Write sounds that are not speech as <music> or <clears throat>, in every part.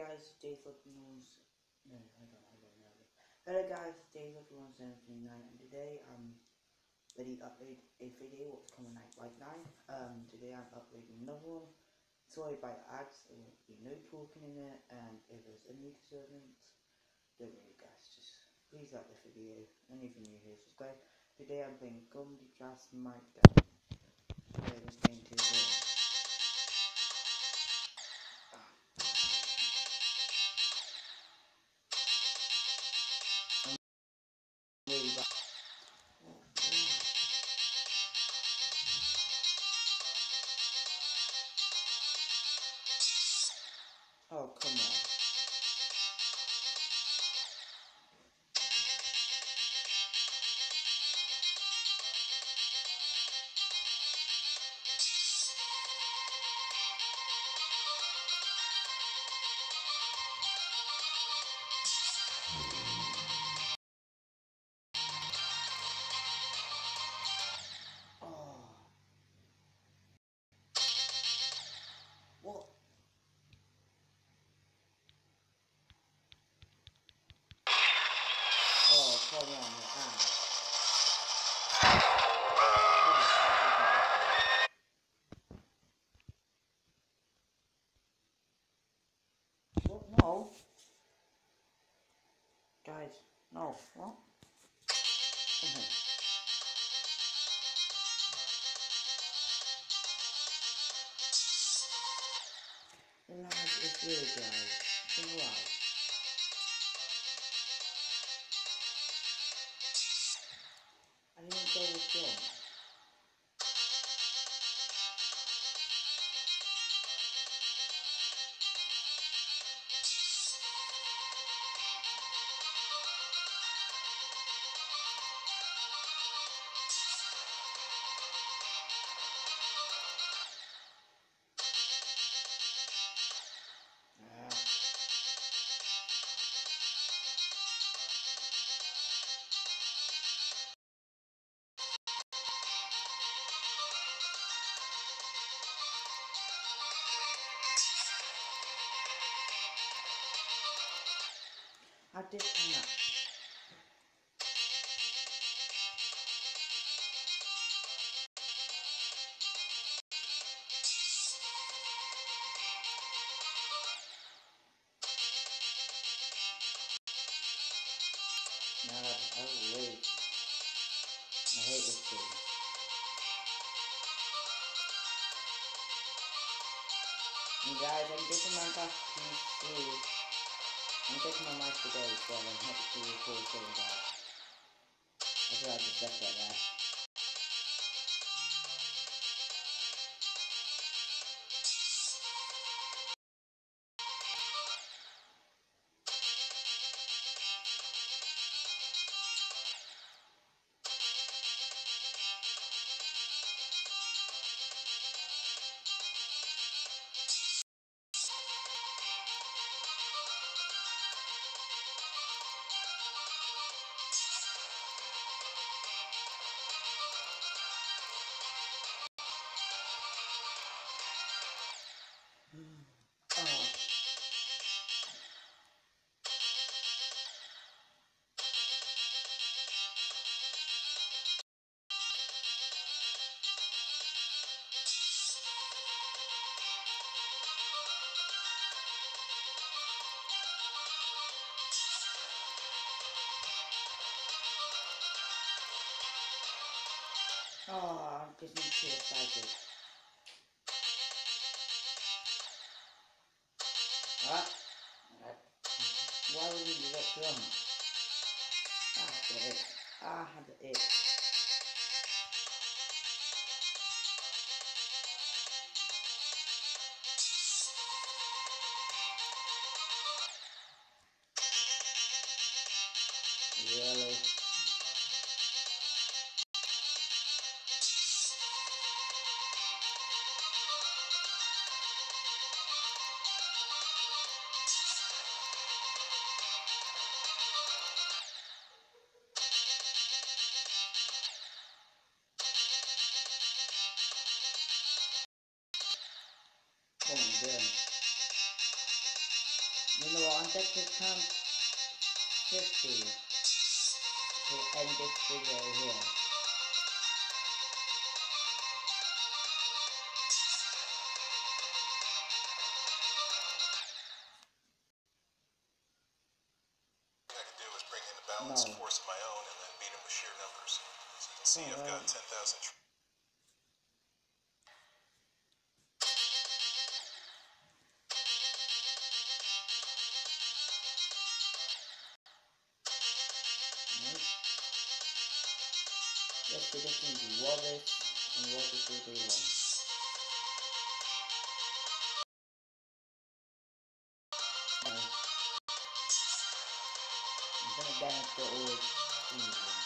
guys, Dave. No, I don't, I don't know. Hello guys, Dave One Seventeen Nine, and today I'm ready to upload a video. What's coming out right now? Um, today I'm uploading another one. Sorry about ads. There won't be no talking in it, and if there's any disturbance, don't worry guys. Just please like the video. And if you're new here, subscribe. Today I'm playing Geometry Dash Meltdown. So let's get into No. Guys, no. What? Lag is real, guys. I did hang up. No, I really, I hate this guys, I'm getting my PC. I'm taking my life today, so I'm happy to record saying that. I feel like just left that Oh, I'm getting too excited. What? What? Why would you do that? Ah, the it. Ah, the it. I'm to count 50 to end this video here. I could do is bring in a balanced No. force of my own and then beat him with sheer numbers. So you can see Oh, I've got right. 10,000 Let's do this in the Wallace and Wallace will be one. No. I'm gonna damage the old things.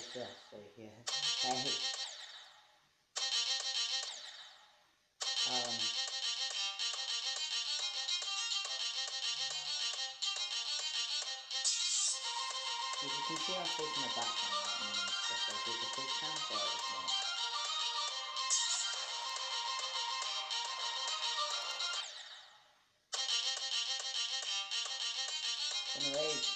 So yeah. Hey. Um. As you can see, I'm facing the background right and stuff. Like, it's a face cam, but it's not. Anyway,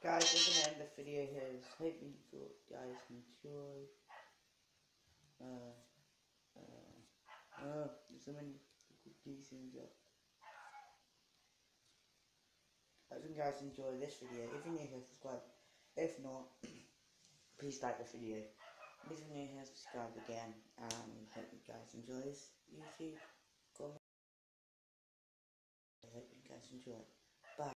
Guys, we're gonna end the video here. Hope you guys enjoy. Uh, uh, uh, there's so many cookies and stuff. I hope you guys enjoy this video. If you're new here, subscribe. If not, <clears throat> please like the video. If you're new here, subscribe again. And hope you guys enjoy this YouTube comment. I hope you guys enjoy.